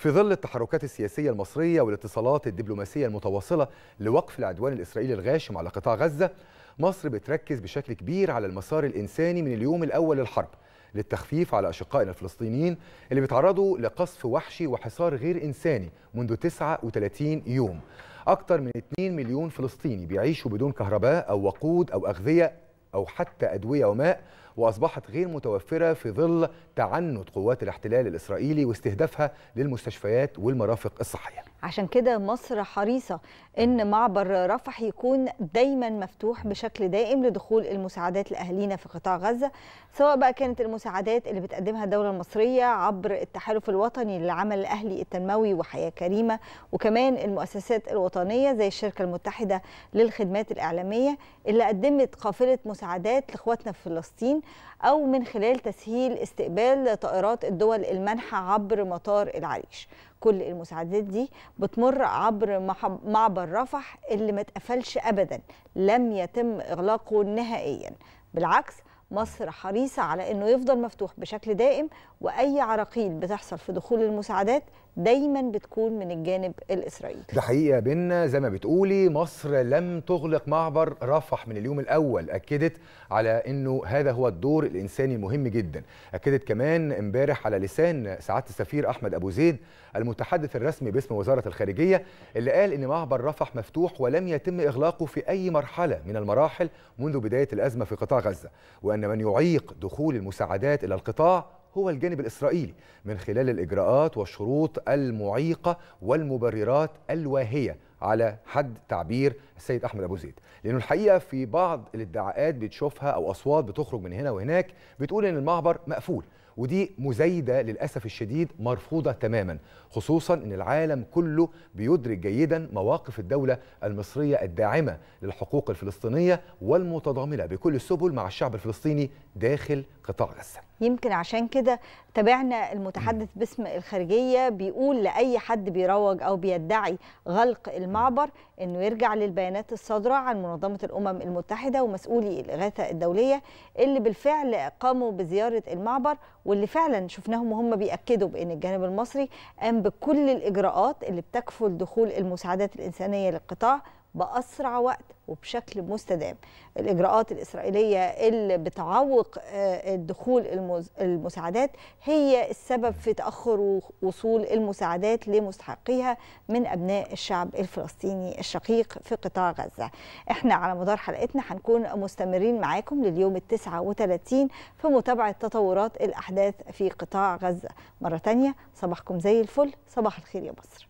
في ظل التحركات السياسية المصرية والاتصالات الدبلوماسية المتواصلة لوقف العدوان الإسرائيلي الغاشم على قطاع غزة مصر بتركز بشكل كبير على المسار الإنساني من اليوم الأول للحرب للتخفيف على أشقائنا الفلسطينيين اللي بيتعرضوا لقصف وحشي وحصار غير إنساني منذ 39 يوم. أكثر من 2 مليون فلسطيني بيعيشوا بدون كهرباء أو وقود أو أغذية أو حتى أدوية وماء وأصبحت غير متوفرة في ظل تعنت قوات الاحتلال الإسرائيلي واستهدافها للمستشفيات والمرافق الصحية. عشان كده مصر حريصة إن معبر رفح يكون دايما مفتوح بشكل دائم لدخول المساعدات لأهالينا في قطاع غزة سواء بقى كانت المساعدات اللي بتقدمها الدولة المصرية عبر التحالف الوطني للعمل الأهلي التنموي وحياة كريمة وكمان المؤسسات الوطنية زي الشركة المتحدة للخدمات الإعلامية اللي قدمت قافلة مساعدات لإخواتنا في فلسطين أو من خلال تسهيل استقبال طائرات الدول المنحة عبر مطار العريش. كل المساعدات دي بتمر عبر معبر رفح اللي ما اتقفلش ابدا لم يتم إغلاقه نهائيا. بالعكس مصر حريصة على أنه يفضل مفتوح بشكل دائم وأي عراقيل بتحصل في دخول المساعدات دايما بتكون من الجانب الإسرائيلي. ده حقيقة بنا زي ما بتقولي مصر لم تغلق معبر رفح من اليوم الأول أكدت على أنه هذا هو الدور الإنساني المهم جدا. أكدت كمان إمبارح على لسان سعادة السفير أحمد أبو زيد المتحدث الرسمي باسم وزارة الخارجية اللي قال أن معبر رفح مفتوح ولم يتم إغلاقه في أي مرحلة من المراحل منذ بداية الأزمة في قطاع غزة. وأن من يعيق دخول المساعدات إلى القطاع هو الجانب الإسرائيلي من خلال الإجراءات والشروط المعيقة والمبررات الواهية. على حد تعبير السيد أحمد أبو زيد. لأنه الحقيقة في بعض الادعاءات بتشوفها أو أصوات بتخرج من هنا وهناك بتقول أن المعبر مقفول ودي مزايدة للأسف الشديد مرفوضة تماما خصوصا أن العالم كله بيدرك جيدا مواقف الدولة المصرية الداعمة للحقوق الفلسطينية والمتضامنة بكل السبل مع الشعب الفلسطيني داخل قطاع غزة. يمكن عشان كده تابعنا المتحدث باسم الخارجية بيقول لأي حد بيروج أو بيدعي غلق المعبر أنه يرجع للبيانات الصادرة عن منظمة الأمم المتحدة ومسؤولي الإغاثة الدولية اللي بالفعل قاموا بزيارة المعبر واللي فعلا شفناهم وهم بيأكدوا بأن الجانب المصري قام بكل الإجراءات اللي بتكفل دخول المساعدات الإنسانية للقطاع بأسرع وقت وبشكل مستدام. الإجراءات الإسرائيلية اللي بتعوق دخول المساعدات هي السبب في تأخر وصول المساعدات لمستحقيها من أبناء الشعب الفلسطيني الشقيق في قطاع غزة. إحنا على مدار حلقتنا هنكون مستمرين معاكم لليوم التسعة وثلاثين في متابعة تطورات الأحداث في قطاع غزة. مرة تانية صباحكم زي الفل صباح الخير يا مصر.